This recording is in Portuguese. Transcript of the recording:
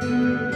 Música